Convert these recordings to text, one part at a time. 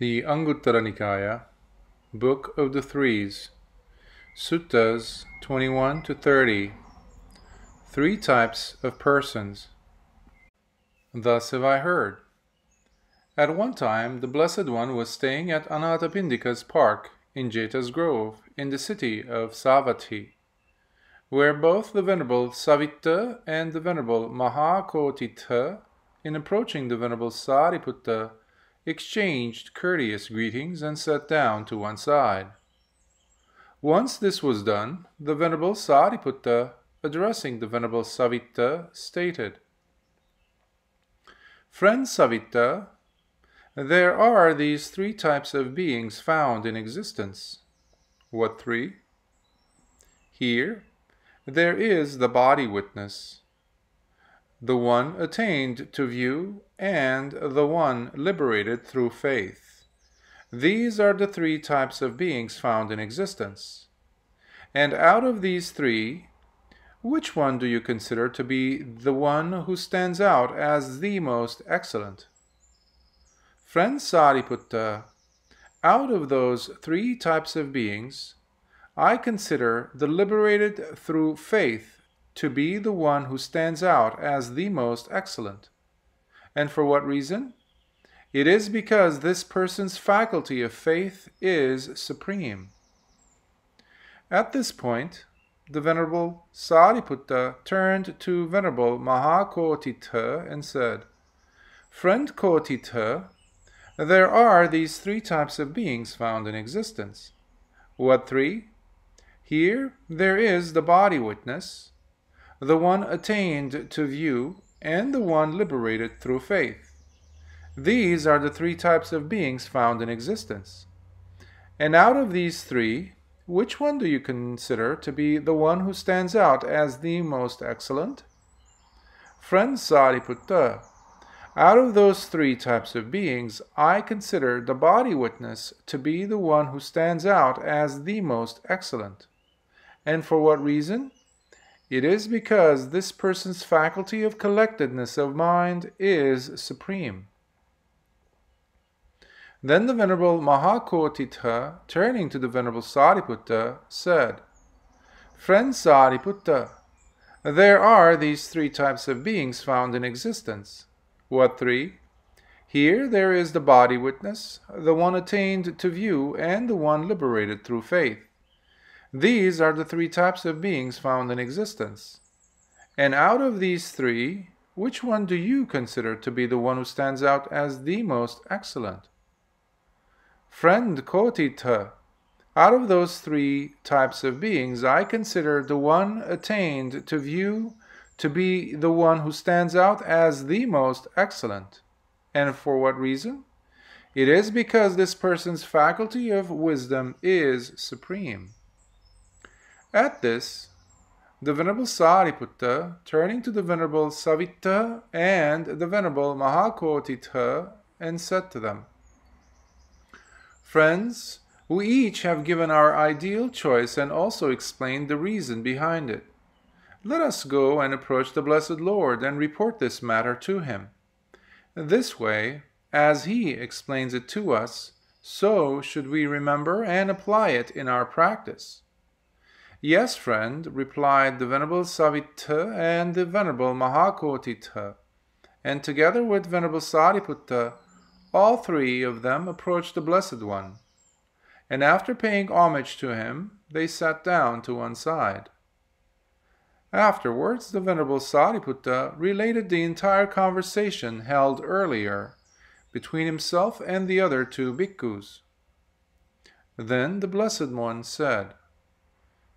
The Anguttara Nikaya, Book of the Threes, Suttas 21 to 30. Three types of persons. Thus have I heard. At one time, the Blessed One was staying at Anathapindika's park in Jeta's Grove, in the city of Savatthi, where both the Venerable Savitta and the Venerable Mahakotitha, in approaching the Venerable Sariputta, exchanged courteous greetings and sat down to one side. Once this was done, the Venerable Sariputta, addressing the Venerable Savitta, stated, Friend Savitta, there are these three types of beings found in existence. What three? Here, there is the body witness, the one attained to view, and the one liberated through faith. These are the three types of beings found in existence. And out of these three, which one do you consider to be the one who stands out as the most excellent? Friend Sariputta, out of those three types of beings, I consider the liberated through faith to be the one who stands out as the most excellent. And for what reason? It is because this person's faculty of faith is supreme. At this point, the Venerable Sariputta turned to Venerable Mahakotitha and said, Friend Kotitha, there are these three types of beings found in existence. What three? Here there is the body witness, the one attained to view, and the one liberated through faith. These are the three types of beings found in existence. And out of these three, which one do you consider to be the one who stands out as the most excellent? Friend Sariputta, out of those three types of beings, I consider the body witness to be the one who stands out as the most excellent. And for what reason? It is because this person's faculty of collectedness of mind is supreme. Then the Venerable Mahakotitha, turning to the Venerable Sariputta, said, Friend Sariputta, there are these three types of beings found in existence. What three? Here there is the body witness, the one attained to view, and the one liberated through faith. These are the three types of beings found in existence. And out of these three, which one do you consider to be the one who stands out as the most excellent? Friend Kotitha, out of those three types of beings, I consider the one attained to view to be the one who stands out as the most excellent. And for what reason? It is because this person's faculty of wisdom is supreme. At this, the Venerable Sariputta, turning to the Venerable Savitta and the Venerable Mahakotitha, and said to them, Friends, we each have given our ideal choice and also explained the reason behind it. Let us go and approach the Blessed Lord and report this matter to him. This way, as he explains it to us, so should we remember and apply it in our practice. Yes, friend, replied the Venerable Savitta and the Venerable Mahakotitha, and together with Venerable Sariputta, all three of them approached the Blessed One, and after paying homage to him, they sat down to one side. Afterwards, the Venerable Sariputta related the entire conversation held earlier between himself and the other two bhikkhus. Then the Blessed One said,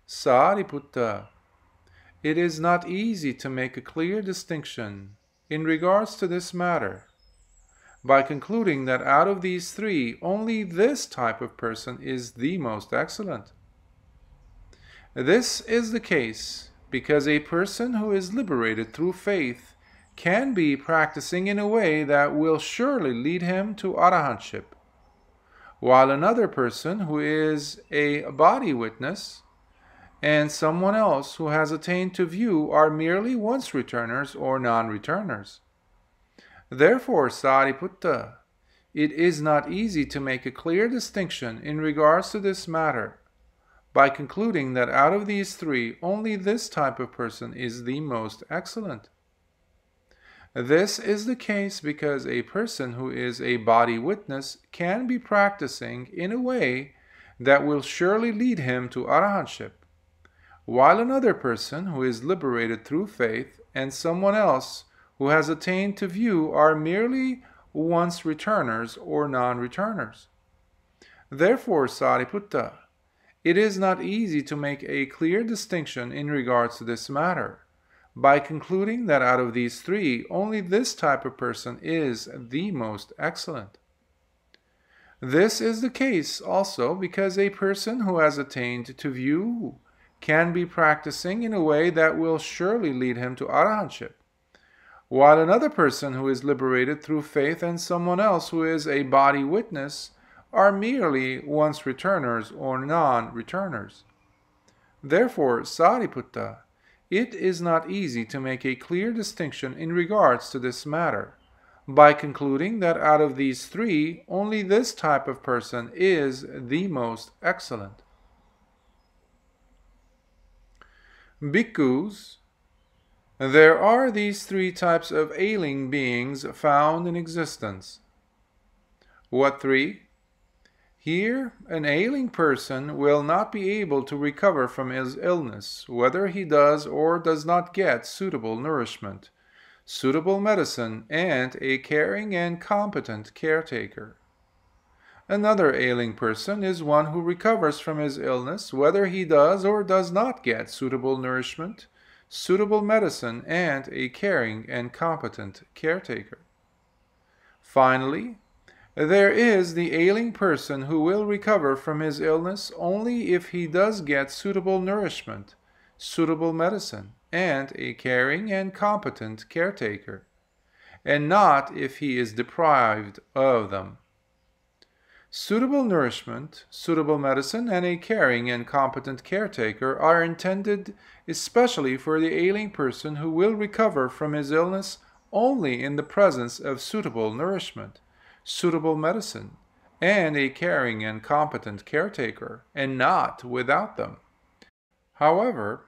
Sariputta, it is not easy to make a clear distinction in regards to this matter by concluding that out of these three, only this type of person is the most excellent. This is the case because a person who is liberated through faith can be practicing in a way that will surely lead him to arahantship, while another person who is a body witness and someone else who has attained to view are merely once returners or non returners. Therefore, Sariputta, it is not easy to make a clear distinction in regards to this matter by concluding that out of these three, only this type of person is the most excellent. This is the case because a person who is a body witness can be practicing in a way that will surely lead him to arahantship, while another person who is liberated through faith and someone else who has attained to view are merely once returners or non returners. Therefore, Sariputta, it is not easy to make a clear distinction in regards to this matter by concluding that out of these three, only this type of person is the most excellent. This is the case also because a person who has attained to view can be practicing in a way that will surely lead him to arahantship, while another person who is liberated through faith and someone else who is a body witness are merely once returners or non returners. Therefore, Sariputta, it is not easy to make a clear distinction in regards to this matter, by concluding that out of these three, only this type of person is the most excellent. Bhikkhus, there are these three types of ailing beings found in existence. What three? Here, an ailing person will not be able to recover from his illness, whether he does or does not get suitable nourishment, suitable medicine, and a caring and competent caretaker. Another ailing person is one who recovers from his illness, whether he does or does not get suitable nourishment, suitable medicine, and a caring and competent caretaker. Finally, there is the ailing person who will recover from his illness only if he does get suitable nourishment, suitable medicine, and a caring and competent caretaker, and not if he is deprived of them. Suitable nourishment, suitable medicine, and a caring and competent caretaker are intended especially for the ailing person who will recover from his illness only in the presence of suitable nourishment suitable medicine, and a caring and competent caretaker, and not without them. However,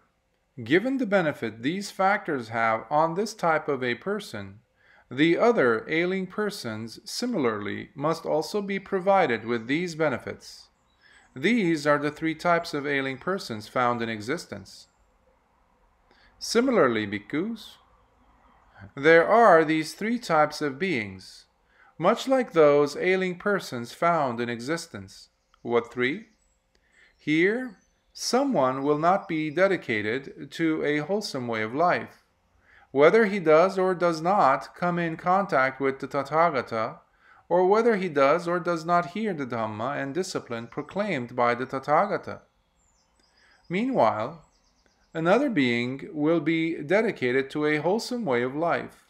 given the benefit these factors have on this type of a person, the other ailing persons similarly must also be provided with these benefits. These are the three types of ailing persons found in existence. Similarly, bhikkhus, there are these three types of beings much like those ailing persons found in existence. What three? Here, someone will not be dedicated to a wholesome way of life. Whether he does or does not come in contact with the Tathagata, or whether he does or does not hear the Dhamma and discipline proclaimed by the Tathagata. Meanwhile, another being will be dedicated to a wholesome way of life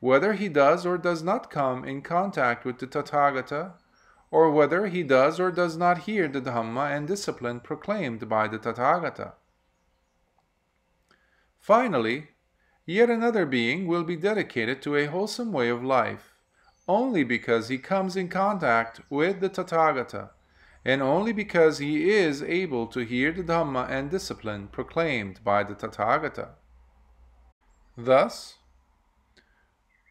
whether he does or does not come in contact with the Tathagata, or whether he does or does not hear the Dhamma and discipline proclaimed by the Tathagata. Finally, yet another being will be dedicated to a wholesome way of life, only because he comes in contact with the Tathagata, and only because he is able to hear the Dhamma and discipline proclaimed by the Tathagata. Thus,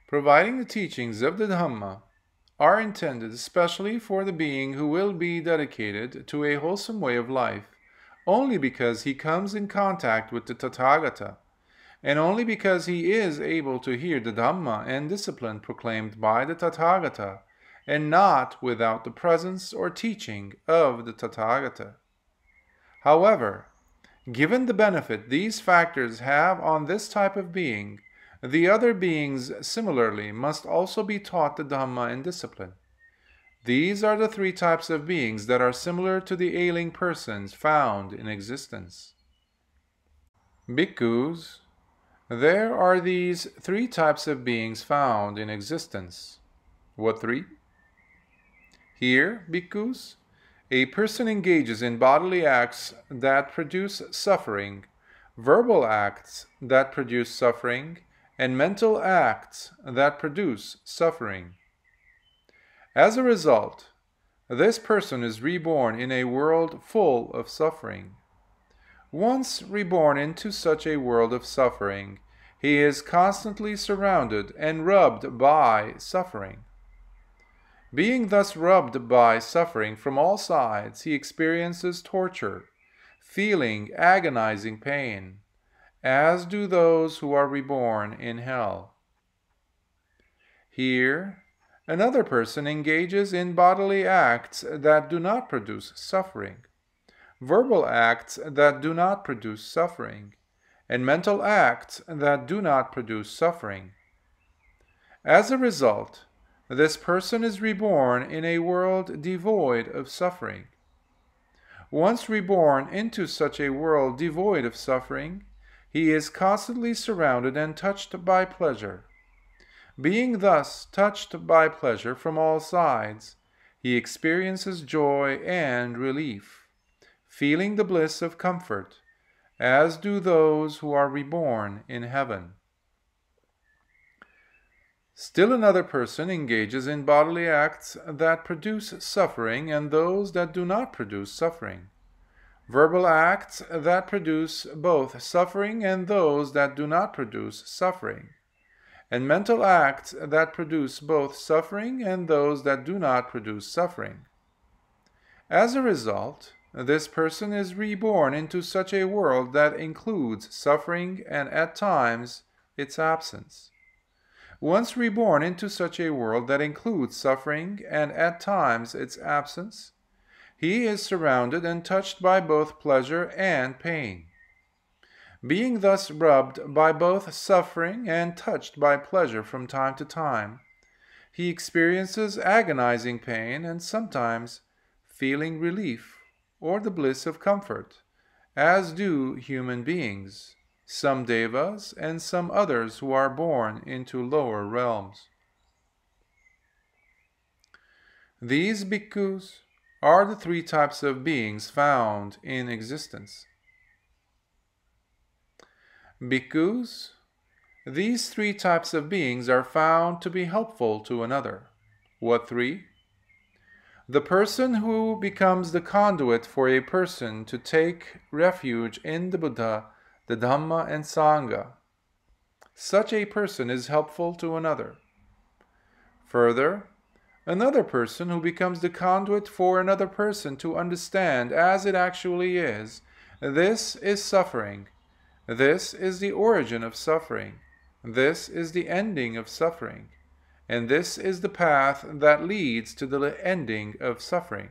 providing the teachings of the Dhamma are intended especially for the being who will be dedicated to a wholesome way of life, only because he comes in contact with the Tathagata, and only because he is able to hear the Dhamma and discipline proclaimed by the Tathagata, and not without the presence or teaching of the Tathagata. However, given the benefit these factors have on this type of being, the other beings, similarly, must also be taught the Dhamma and discipline. These are the three types of beings that are similar to the ailing persons found in existence. Bhikkhus, there are these three types of beings found in existence. What three? Here, bhikkhus, a person engages in bodily acts that produce suffering, verbal acts that produce suffering, and mental acts that produce suffering. As a result, this person is reborn in a world full of suffering. Once reborn into such a world of suffering, he is constantly surrounded and rubbed by suffering. Being thus rubbed by suffering from all sides, he experiences torture, feeling agonizing pain, as do those who are reborn in hell. Here, Another person engages in bodily acts that do not produce suffering, verbal acts that do not produce suffering, and mental acts that do not produce suffering. As a result, this person is reborn in a world devoid of suffering. Once reborn into such a world devoid of suffering, he is constantly surrounded and touched by pleasure. Being thus touched by pleasure from all sides, he experiences joy and relief, feeling the bliss of comfort, as do those who are reborn in heaven. Still another person engages in bodily acts that produce suffering and those that do not produce suffering. Verbal acts that produce both suffering and those that do not produce suffering and mental acts that produce both suffering and those that do not produce suffering. As a result, this person is reborn into such a world that includes suffering and at times its absence. Once reborn into such a world that includes suffering and at times its absence, he is surrounded and touched by both pleasure and pain. Being thus rubbed by both suffering and touched by pleasure from time to time, he experiences agonizing pain and sometimes feeling relief or the bliss of comfort, as do human beings, some devas and some others who are born into lower realms. These bhikkhus are the three types of beings found in existence. Bhikkhus, these three types of beings are found to be helpful to another. What three? The person who becomes the conduit for a person to take refuge in the Buddha, the Dhamma, and Sangha. Such a person is helpful to another. Further, another person who becomes the conduit for another person to understand as it actually is, this is suffering this is the origin of suffering. This is the ending of suffering. And this is the path that leads to the ending of suffering.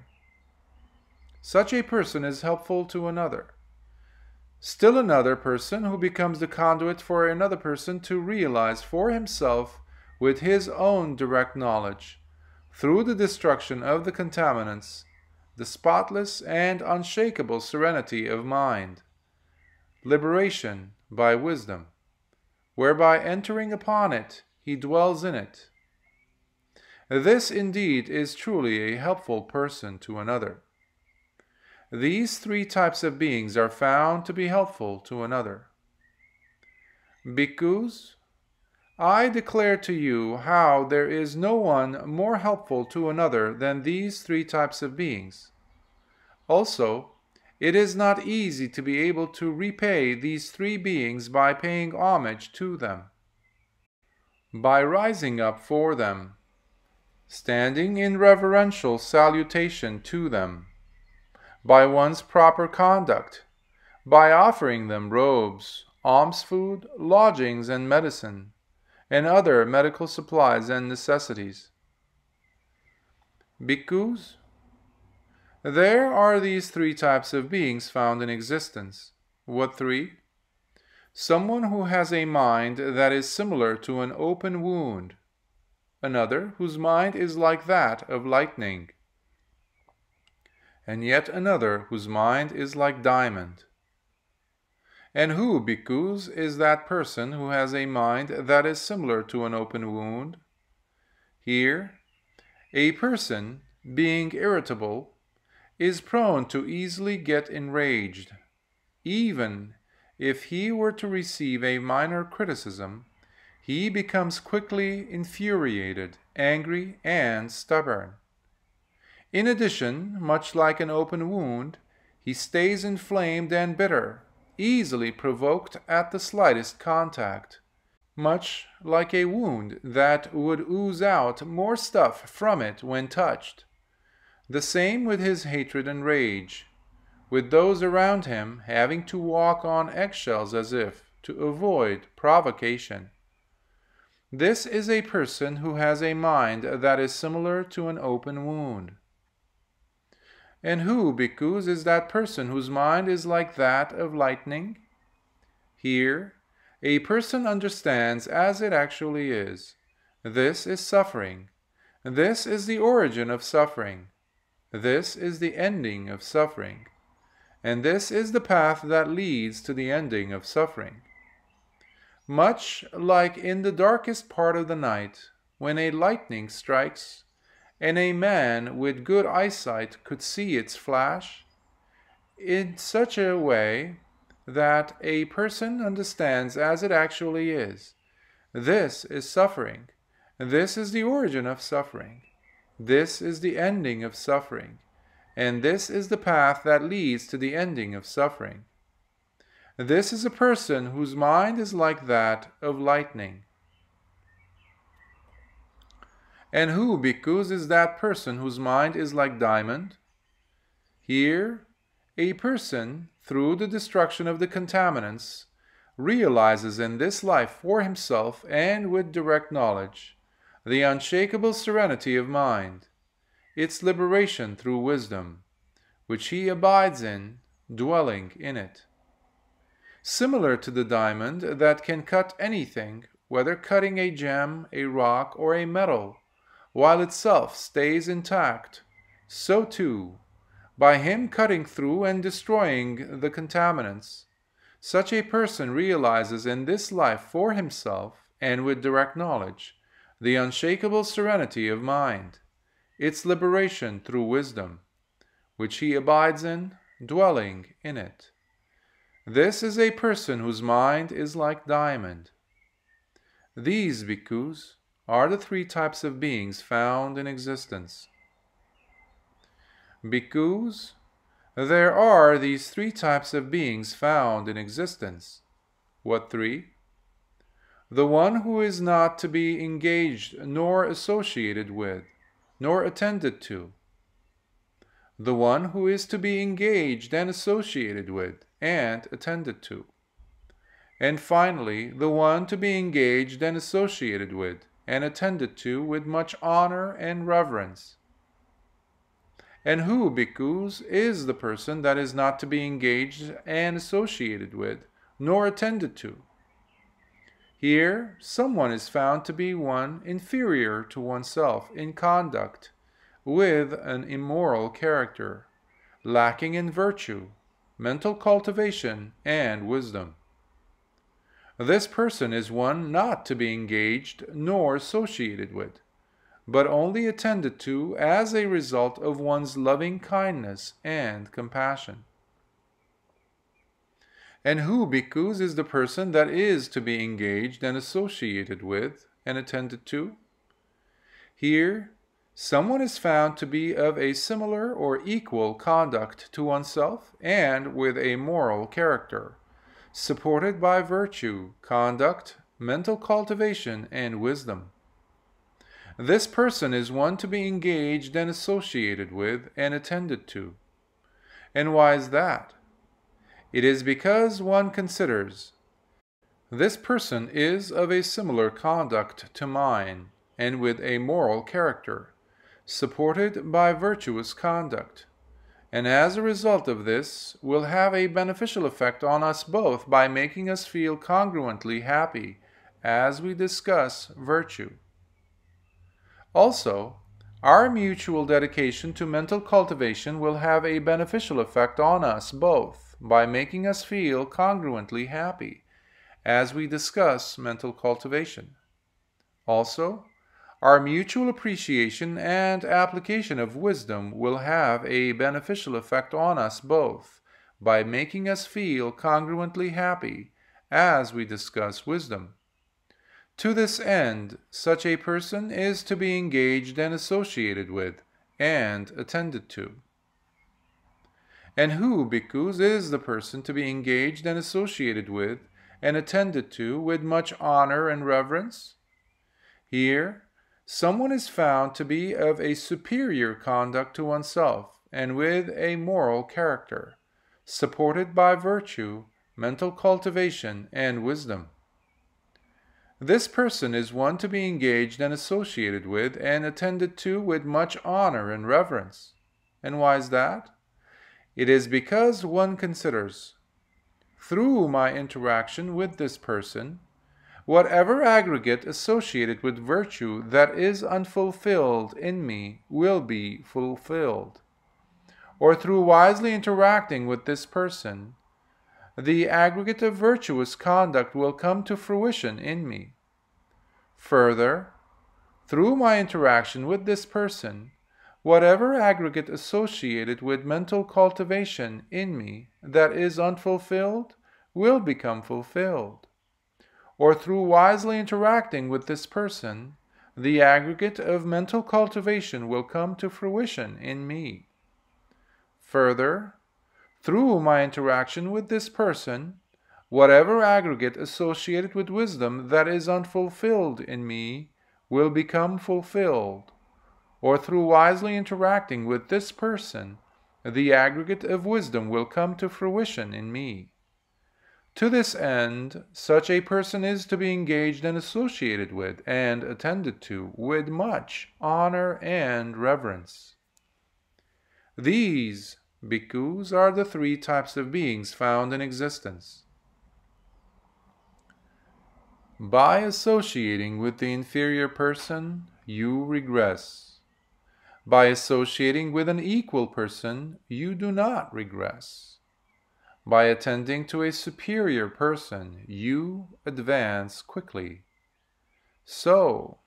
Such a person is helpful to another. Still another person who becomes the conduit for another person to realize for himself with his own direct knowledge, through the destruction of the contaminants, the spotless and unshakable serenity of mind liberation by wisdom, whereby entering upon it, he dwells in it. This indeed is truly a helpful person to another. These three types of beings are found to be helpful to another. Bhikkhus, I declare to you how there is no one more helpful to another than these three types of beings. Also, it is not easy to be able to repay these three beings by paying homage to them, by rising up for them, standing in reverential salutation to them, by one's proper conduct, by offering them robes, alms food, lodgings and medicine, and other medical supplies and necessities. Bhikkhus, there are these three types of beings found in existence. What three? Someone who has a mind that is similar to an open wound, another whose mind is like that of lightning, and yet another whose mind is like diamond. And who, bhikkhus, is that person who has a mind that is similar to an open wound? Here, a person, being irritable, is prone to easily get enraged. Even if he were to receive a minor criticism, he becomes quickly infuriated, angry, and stubborn. In addition, much like an open wound, he stays inflamed and bitter, easily provoked at the slightest contact, much like a wound that would ooze out more stuff from it when touched. The same with his hatred and rage, with those around him having to walk on eggshells as if to avoid provocation. This is a person who has a mind that is similar to an open wound. And who, bhikkhus, is that person whose mind is like that of lightning? Here, a person understands as it actually is. This is suffering. This is the origin of suffering. This is the ending of suffering. And this is the path that leads to the ending of suffering. Much like in the darkest part of the night, when a lightning strikes, and a man with good eyesight could see its flash, in such a way that a person understands as it actually is. This is suffering. This is the origin of suffering. This is the ending of suffering. And this is the path that leads to the ending of suffering. This is a person whose mind is like that of lightning. And who, bhikkhus, is that person whose mind is like diamond? Here, a person, through the destruction of the contaminants, realizes in this life for himself and with direct knowledge the unshakable serenity of mind, its liberation through wisdom, which he abides in, dwelling in it similar to the diamond that can cut anything, whether cutting a gem, a rock, or a metal, while itself stays intact, so too, by him cutting through and destroying the contaminants, such a person realizes in this life for himself and with direct knowledge the unshakable serenity of mind, its liberation through wisdom, which he abides in, dwelling in it. This is a person whose mind is like diamond. These bhikkhus are the three types of beings found in existence. Bhikkhus, there are these three types of beings found in existence. What three? The one who is not to be engaged nor associated with, nor attended to. The one who is to be engaged and associated with, and attended to. And finally, the one to be engaged and associated with, and attended to with much honor and reverence. And who, bhikkhus, is the person that is not to be engaged and associated with, nor attended to? Here, someone is found to be one inferior to oneself in conduct, with an immoral character, lacking in virtue, mental cultivation, and wisdom. This person is one not to be engaged nor associated with, but only attended to as a result of one's loving kindness and compassion. And who, bhikkhus, is the person that is to be engaged and associated with and attended to? Here, someone is found to be of a similar or equal conduct to oneself and with a moral character, supported by virtue, conduct, mental cultivation, and wisdom. This person is one to be engaged and associated with and attended to. And why is that? It is because one considers this person is of a similar conduct to mine and with a moral character supported by virtuous conduct, and as a result of this will have a beneficial effect on us both by making us feel congruently happy as we discuss virtue. Also, our mutual dedication to mental cultivation will have a beneficial effect on us both by making us feel congruently happy as we discuss mental cultivation. Also, our mutual appreciation and application of wisdom will have a beneficial effect on us both by making us feel congruently happy as we discuss wisdom. To this end, such a person is to be engaged and associated with, and attended to. And who, bhikkhus, is the person to be engaged and associated with, and attended to with much honor and reverence? Here, someone is found to be of a superior conduct to oneself, and with a moral character, supported by virtue, mental cultivation, and wisdom. This person is one to be engaged and associated with and attended to with much honor and reverence. And why is that? It is because one considers, through my interaction with this person, whatever aggregate associated with virtue that is unfulfilled in me will be fulfilled. Or through wisely interacting with this person, the aggregate of virtuous conduct will come to fruition in me. Further, through my interaction with this person, whatever aggregate associated with mental cultivation in me that is unfulfilled will become fulfilled. Or through wisely interacting with this person, the aggregate of mental cultivation will come to fruition in me. Further, through my interaction with this person, whatever aggregate associated with wisdom that is unfulfilled in me will become fulfilled. Or through wisely interacting with this person, the aggregate of wisdom will come to fruition in me. To this end, such a person is to be engaged and associated with and attended to with much honor and reverence. These Bhikkhus are the three types of beings found in existence. By associating with the inferior person, you regress. By associating with an equal person, you do not regress. By attending to a superior person, you advance quickly. So,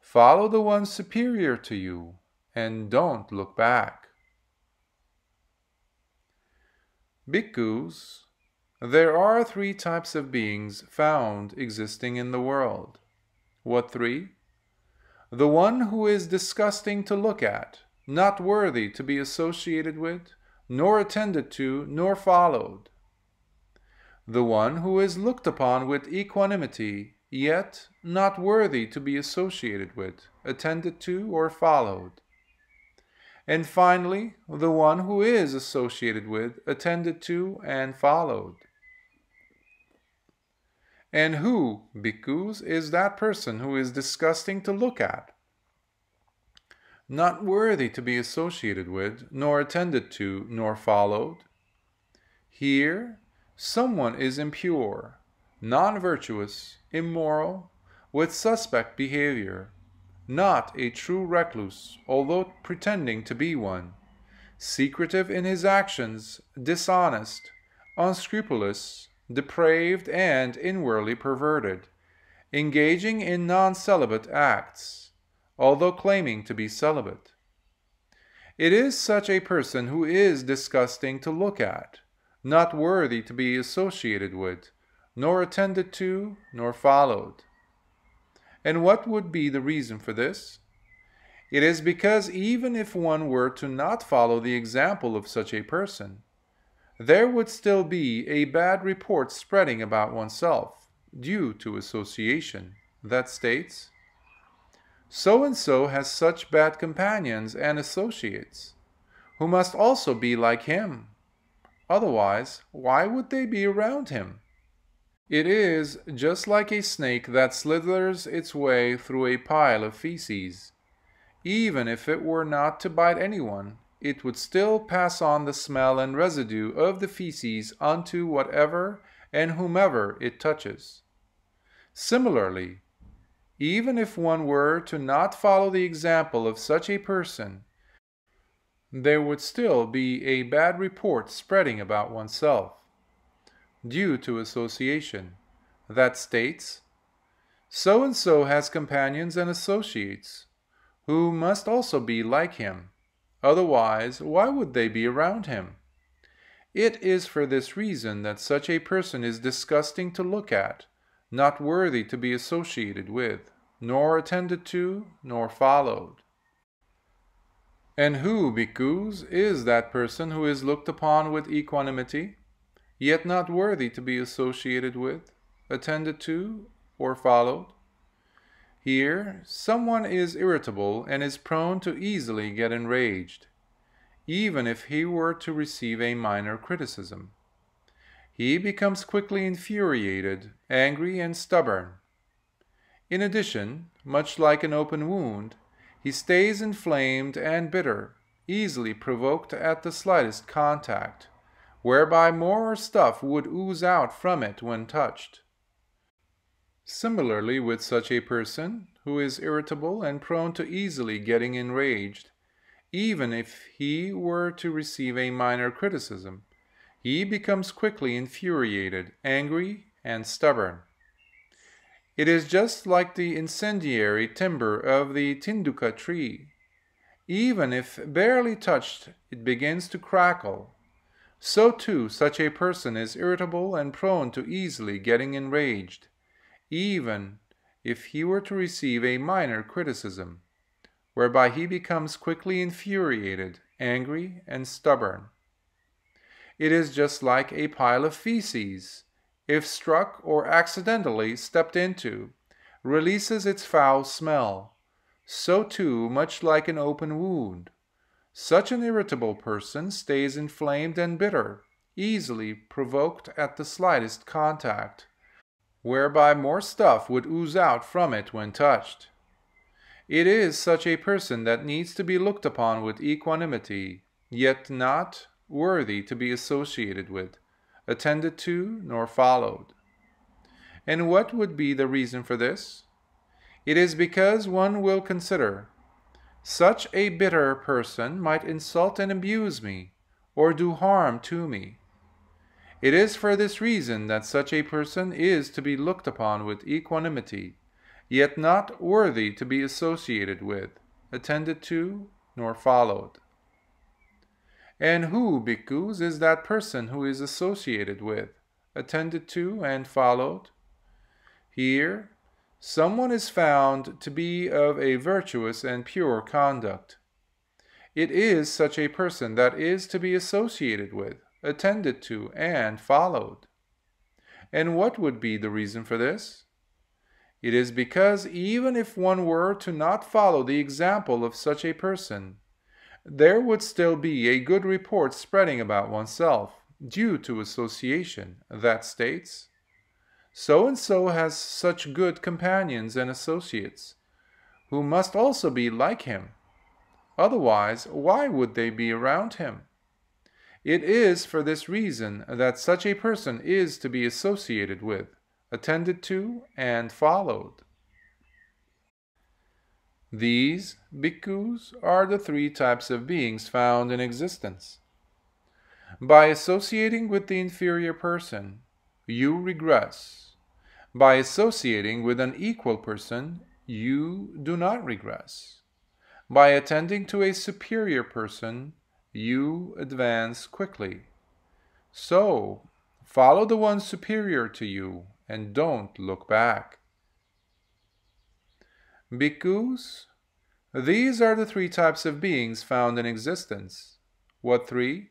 follow the one superior to you and don't look back. Bhikkhus, there are three types of beings found existing in the world. What three? The one who is disgusting to look at, not worthy to be associated with, nor attended to, nor followed. The one who is looked upon with equanimity, yet not worthy to be associated with, attended to, or followed and finally, the one who is associated with, attended to, and followed. And who, bhikkhus, is that person who is disgusting to look at? Not worthy to be associated with, nor attended to, nor followed? Here, someone is impure, non virtuous, immoral, with suspect behavior, not a true recluse, although pretending to be one, secretive in his actions, dishonest, unscrupulous, depraved, and inwardly perverted, engaging in non celibate acts, although claiming to be celibate. It is such a person who is disgusting to look at, not worthy to be associated with, nor attended to, nor followed. And what would be the reason for this? It is because even if one were to not follow the example of such a person, there would still be a bad report spreading about oneself due to association that states, so and so has such bad companions and associates, who must also be like him. Otherwise, why would they be around him? It is just like a snake that slithers its way through a pile of feces. Even if it were not to bite anyone, it would still pass on the smell and residue of the feces unto whatever and whomever it touches. Similarly, even if one were to not follow the example of such a person, there would still be a bad report spreading about oneself due to association, that states, so and so has companions and associates, who must also be like him. Otherwise, why would they be around him? It is for this reason that such a person is disgusting to look at, not worthy to be associated with, nor attended to, nor followed. And who, bhikkhus, is that person who is looked upon with equanimity, yet not worthy to be associated with, attended to, or followed? Here, someone is irritable and is prone to easily get enraged, even if he were to receive a minor criticism. He becomes quickly infuriated, angry, and stubborn. In addition, much like an open wound, he stays inflamed and bitter, easily provoked at the slightest contact, whereby more stuff would ooze out from it when touched. Similarly, with such a person, who is irritable and prone to easily getting enraged, even if he were to receive a minor criticism, he becomes quickly infuriated, angry, and stubborn. It is just like the incendiary timber of the tinduka tree. Even if barely touched, it begins to crackle. So too, such a person is irritable and prone to easily getting enraged even if he were to receive a minor criticism, whereby he becomes quickly infuriated, angry, and stubborn. It is just like a pile of feces, if struck or accidentally stepped into, releases its foul smell. So too, much like an open wound, such an irritable person stays inflamed and bitter, easily provoked at the slightest contact whereby more stuff would ooze out from it when touched. It is such a person that needs to be looked upon with equanimity, yet not worthy to be associated with, attended to, nor followed. And what would be the reason for this? It is because one will consider such a bitter person might insult and abuse me, or do harm to me. It is for this reason that such a person is to be looked upon with equanimity, yet not worthy to be associated with, attended to, nor followed. And who, bhikkhus, is that person who is associated with, attended to, and followed? Here, someone is found to be of a virtuous and pure conduct. It is such a person that is to be associated with, attended to, and followed. And what would be the reason for this? It is because even if one were to not follow the example of such a person, there would still be a good report spreading about oneself due to association that states, so and so has such good companions and associates, who must also be like him. Otherwise, why would they be around him? It is for this reason that such a person is to be associated with, attended to, and followed. These, bhikkhus, are the three types of beings found in existence. By associating with the inferior person, you regress. By associating with an equal person, you do not regress. By attending to a superior person, you advance quickly. So, follow the one superior to you and don't look back. Bhikkhus, these are the three types of beings found in existence. What three?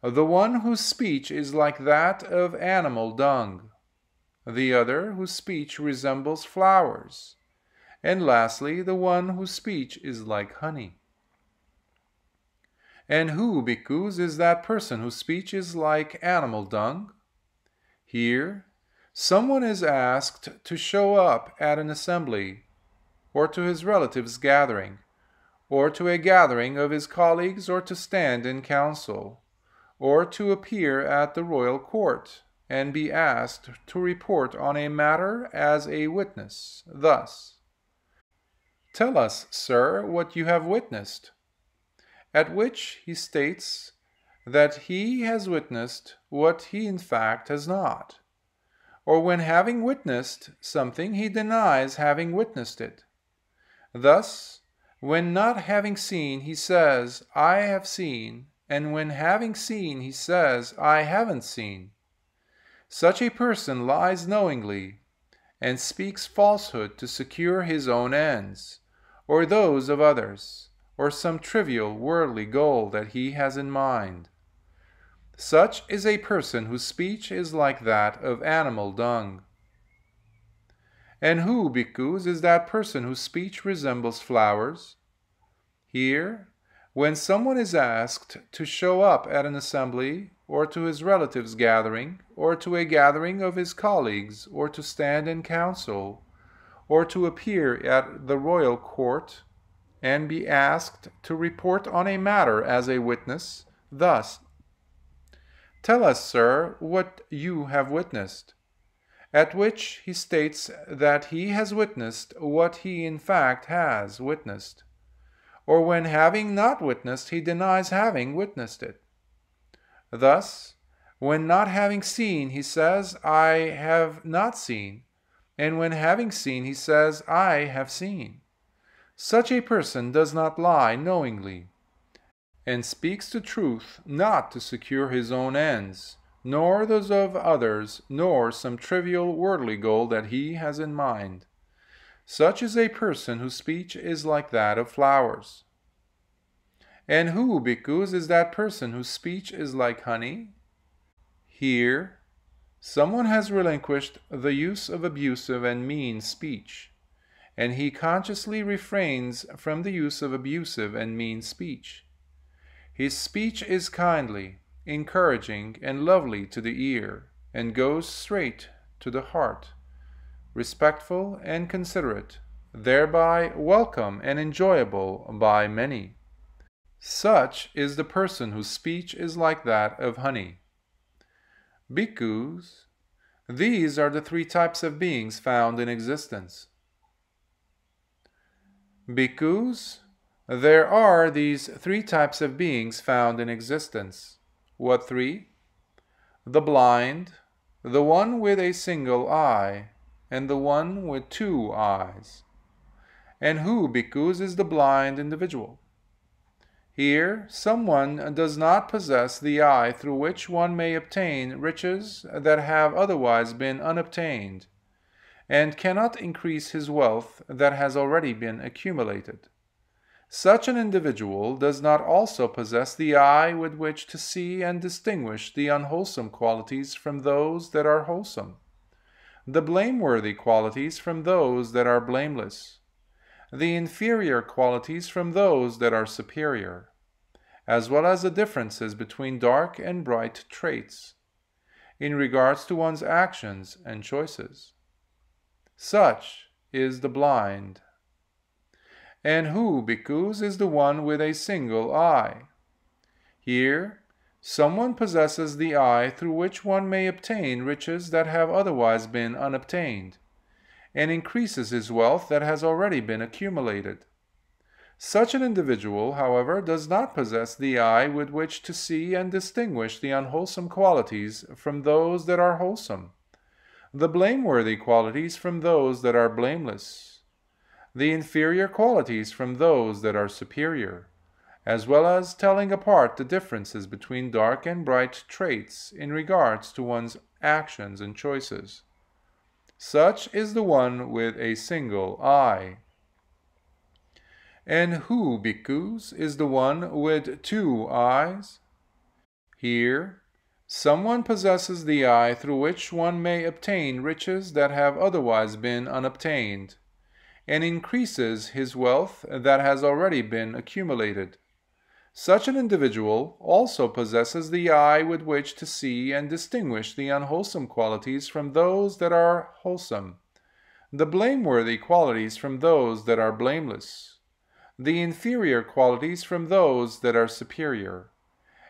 The one whose speech is like that of animal dung, the other whose speech resembles flowers, and lastly the one whose speech is like honey. And who, bhikkhus, is that person whose speech is like animal dung? Here, someone is asked to show up at an assembly, or to his relatives' gathering, or to a gathering of his colleagues, or to stand in council, or to appear at the royal court, and be asked to report on a matter as a witness, thus Tell us, sir, what you have witnessed at which he states that he has witnessed what he in fact has not, or when having witnessed something he denies having witnessed it. Thus, when not having seen, he says, I have seen, and when having seen, he says, I haven't seen. Such a person lies knowingly, and speaks falsehood to secure his own ends, or those of others, or some trivial worldly goal that he has in mind. Such is a person whose speech is like that of animal dung. And who, bhikkhus, is that person whose speech resembles flowers? Here, when someone is asked to show up at an assembly, or to his relatives' gathering, or to a gathering of his colleagues, or to stand in council, or to appear at the royal court, and be asked to report on a matter as a witness, thus Tell us, sir, what you have witnessed at which he states that he has witnessed what he in fact has witnessed, or when having not witnessed, he denies having witnessed it. Thus, when not having seen, he says, I have not seen, and when having seen, he says, I have seen. Such a person does not lie knowingly, and speaks the truth not to secure his own ends, nor those of others, nor some trivial worldly goal that he has in mind. Such is a person whose speech is like that of flowers. And who, bhikkhus, is that person whose speech is like honey? Here, someone has relinquished the use of abusive and mean speech, and he consciously refrains from the use of abusive and mean speech. His speech is kindly, encouraging, and lovely to the ear, and goes straight to the heart, respectful and considerate, thereby welcome and enjoyable by many. Such is the person whose speech is like that of honey. Bhikkhus, these are the three types of beings found in existence. Bhikkhus, there are these three types of beings found in existence. What three? The blind, the one with a single eye, and the one with two eyes. And who, bhikkhus, is the blind individual? Here, someone does not possess the eye through which one may obtain riches that have otherwise been unobtained, and cannot increase his wealth that has already been accumulated. Such an individual does not also possess the eye with which to see and distinguish the unwholesome qualities from those that are wholesome, the blameworthy qualities from those that are blameless, the inferior qualities from those that are superior, as well as the differences between dark and bright traits, in regards to one's actions and choices. Such is the blind and who, bhikkhus, is the one with a single eye? Here, someone possesses the eye through which one may obtain riches that have otherwise been unobtained, and increases his wealth that has already been accumulated. Such an individual, however, does not possess the eye with which to see and distinguish the unwholesome qualities from those that are wholesome, the blameworthy qualities from those that are blameless, the inferior qualities from those that are superior, as well as telling apart the differences between dark and bright traits in regards to one's actions and choices. Such is the one with a single eye. And who, bhikkhus, is the one with two eyes? Here, someone possesses the eye through which one may obtain riches that have otherwise been unobtained and increases his wealth that has already been accumulated. Such an individual also possesses the eye with which to see and distinguish the unwholesome qualities from those that are wholesome, the blameworthy qualities from those that are blameless, the inferior qualities from those that are superior,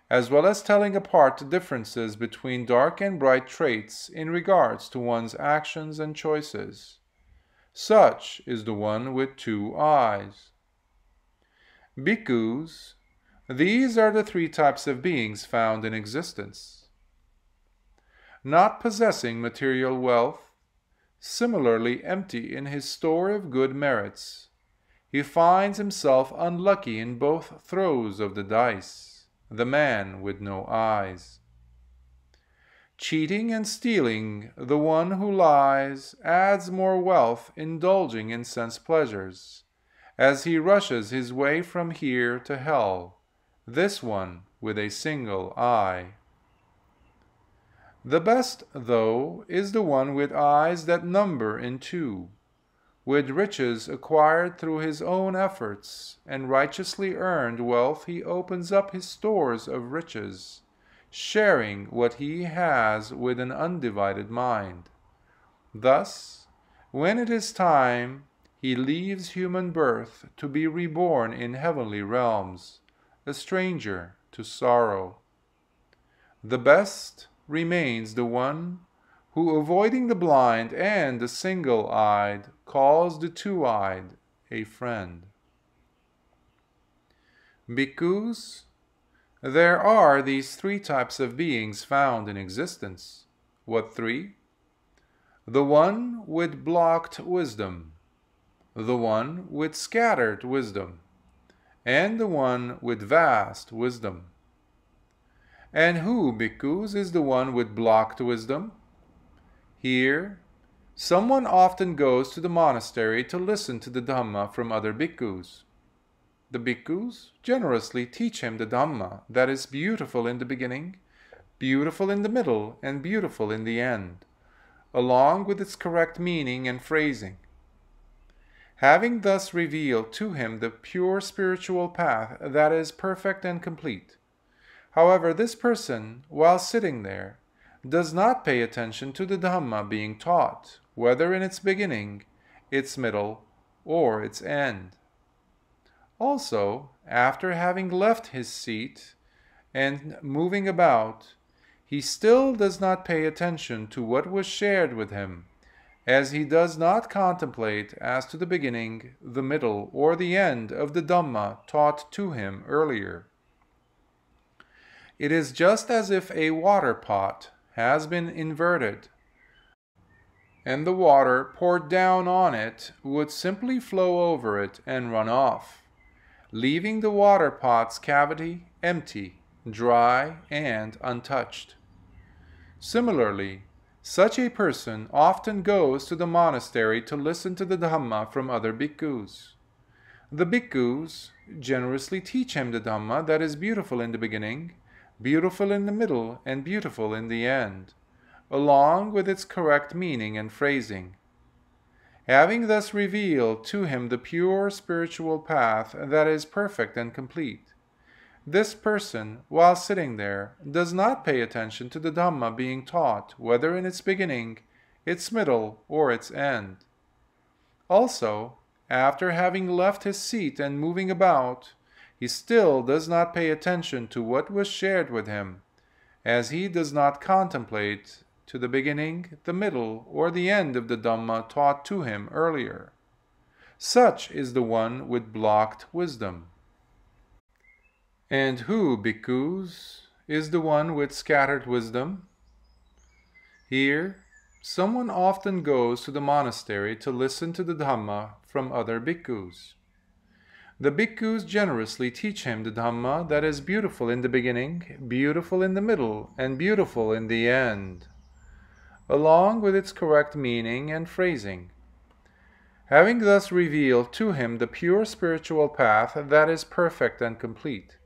as well as telling apart the differences between dark and bright traits in regards to one's actions and choices. Such is the one with two eyes. Bhikkhus, these are the three types of beings found in existence. Not possessing material wealth, similarly empty in his store of good merits, he finds himself unlucky in both throws of the dice, the man with no eyes. Cheating and stealing, the one who lies adds more wealth indulging in sense pleasures, as he rushes his way from here to hell, this one with a single eye. The best, though, is the one with eyes that number in two, with riches acquired through his own efforts and righteously earned wealth, he opens up his stores of riches sharing what he has with an undivided mind. Thus, when it is time, he leaves human birth to be reborn in heavenly realms, a stranger to sorrow. The best remains the one who, avoiding the blind and the single eyed, calls the two eyed a friend. Bhikkhus there are these three types of beings found in existence. What three? The one with blocked wisdom, the one with scattered wisdom, and the one with vast wisdom. And who, bhikkhus, is the one with blocked wisdom? Here, someone often goes to the monastery to listen to the Dhamma from other bhikkhus. The bhikkhus generously teach him the Dhamma that is beautiful in the beginning, beautiful in the middle, and beautiful in the end, along with its correct meaning and phrasing. Having thus revealed to him the pure spiritual path that is perfect and complete. However, this person, while sitting there, does not pay attention to the Dhamma being taught, whether in its beginning, its middle, or its end. Also, after having left his seat and moving about, he still does not pay attention to what was shared with him, as he does not contemplate as to the beginning, the middle, or the end of the Dhamma taught to him earlier. It is just as if a water pot has been inverted, and the water poured down on it would simply flow over it and run off leaving the water pot's cavity empty, dry, and untouched. Similarly, such a person often goes to the monastery to listen to the Dhamma from other bhikkhus. The bhikkhus generously teach him the Dhamma that is beautiful in the beginning, beautiful in the middle, and beautiful in the end, along with its correct meaning and phrasing having thus revealed to him the pure spiritual path that is perfect and complete. This person, while sitting there, does not pay attention to the Dhamma being taught, whether in its beginning, its middle, or its end. Also, after having left his seat and moving about, he still does not pay attention to what was shared with him, as he does not contemplate to the beginning, the middle, or the end of the Dhamma taught to him earlier. Such is the one with blocked wisdom. And who, bhikkhus, is the one with scattered wisdom? Here, someone often goes to the monastery to listen to the Dhamma from other bhikkhus. The bhikkhus generously teach him the Dhamma that is beautiful in the beginning, beautiful in the middle, and beautiful in the end along with its correct meaning and phrasing. Having thus revealed to him the pure spiritual path that is perfect and complete.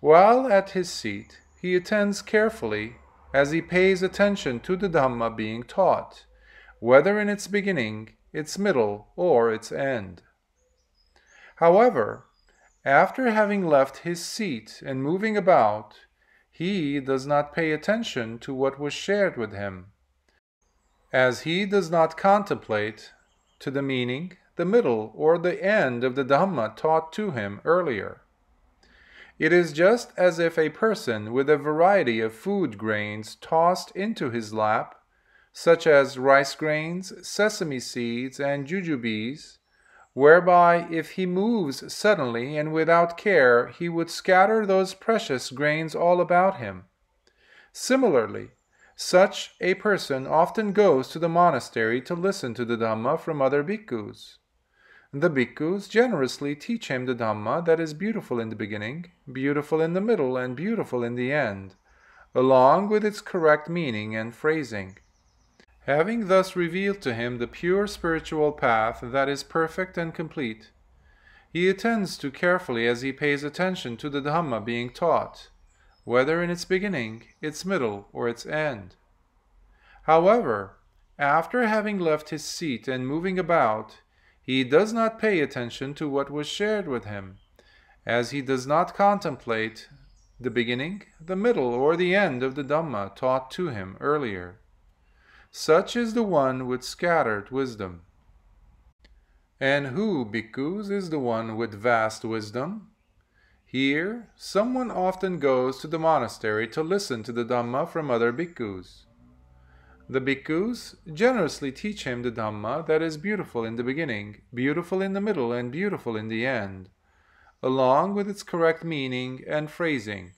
While at his seat, he attends carefully as he pays attention to the Dhamma being taught, whether in its beginning, its middle, or its end. However, after having left his seat and moving about, he does not pay attention to what was shared with him, as he does not contemplate to the meaning, the middle, or the end of the Dhamma taught to him earlier. It is just as if a person with a variety of food grains tossed into his lap, such as rice grains, sesame seeds, and jujubes, whereby if he moves suddenly and without care, he would scatter those precious grains all about him. Similarly, such a person often goes to the monastery to listen to the Dhamma from other bhikkhus. The bhikkhus generously teach him the Dhamma that is beautiful in the beginning, beautiful in the middle, and beautiful in the end, along with its correct meaning and phrasing. Having thus revealed to him the pure spiritual path that is perfect and complete, he attends to carefully as he pays attention to the Dhamma being taught, whether in its beginning, its middle, or its end. However, after having left his seat and moving about, he does not pay attention to what was shared with him, as he does not contemplate the beginning, the middle, or the end of the Dhamma taught to him earlier. Such is the one with scattered wisdom. And who, bhikkhus, is the one with vast wisdom? Here, someone often goes to the monastery to listen to the Dhamma from other bhikkhus. The bhikkhus generously teach him the Dhamma that is beautiful in the beginning, beautiful in the middle, and beautiful in the end, along with its correct meaning and phrasing.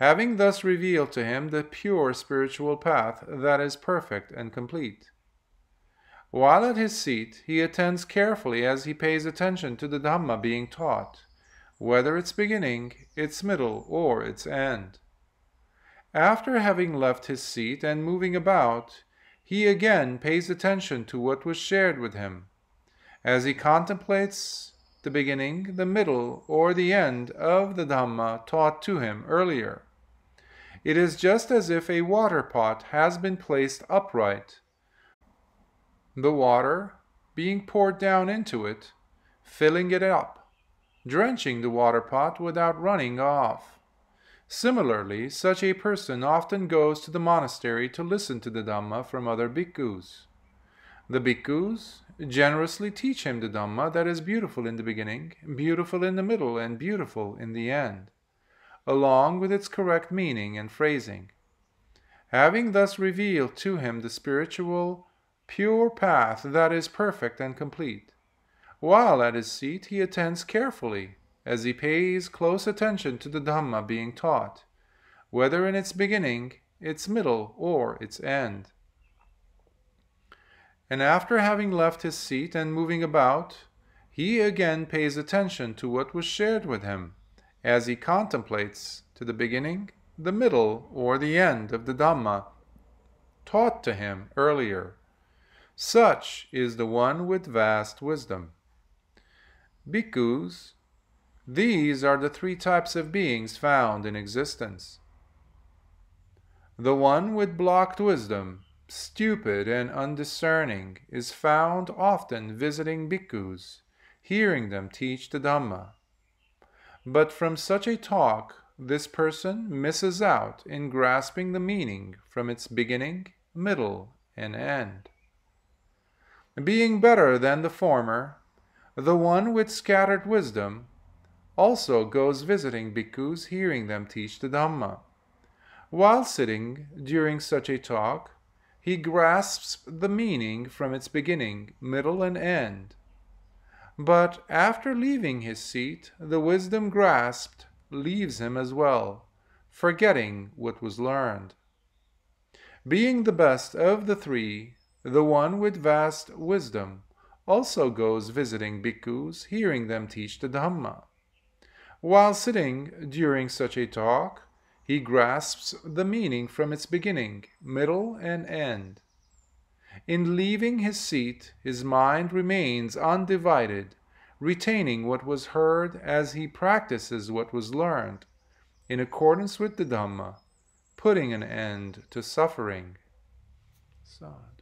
Having thus revealed to him the pure spiritual path that is perfect and complete. While at his seat, he attends carefully as he pays attention to the Dhamma being taught, whether its beginning, its middle, or its end. After having left his seat and moving about, he again pays attention to what was shared with him, as he contemplates the beginning, the middle, or the end of the Dhamma taught to him earlier. It is just as if a water pot has been placed upright, the water being poured down into it, filling it up, drenching the water pot without running off. Similarly, such a person often goes to the monastery to listen to the Dhamma from other bhikkhus. The bhikkhus generously teach him the Dhamma that is beautiful in the beginning, beautiful in the middle, and beautiful in the end, along with its correct meaning and phrasing. Having thus revealed to him the spiritual, pure path that is perfect and complete, while at his seat he attends carefully as he pays close attention to the Dhamma being taught, whether in its beginning, its middle, or its end. And after having left his seat and moving about, he again pays attention to what was shared with him, as he contemplates to the beginning, the middle, or the end of the Dhamma taught to him earlier. Such is the one with vast wisdom. Bhikkhus, these are the three types of beings found in existence. The one with blocked wisdom, stupid and undiscerning, is found often visiting bhikkhus, hearing them teach the Dhamma. But from such a talk, this person misses out in grasping the meaning from its beginning, middle, and end. Being better than the former, the one with scattered wisdom also goes visiting bhikkhus hearing them teach the Dhamma. While sitting during such a talk, he grasps the meaning from its beginning, middle, and end. But after leaving his seat, the wisdom grasped leaves him as well, forgetting what was learned. Being the best of the three, the one with vast wisdom also goes visiting bhikkhus, hearing them teach the Dhamma. While sitting during such a talk, he grasps the meaning from its beginning, middle, and end. In leaving his seat, his mind remains undivided, retaining what was heard as he practices what was learned, in accordance with the Dhamma, putting an end to suffering. Sad.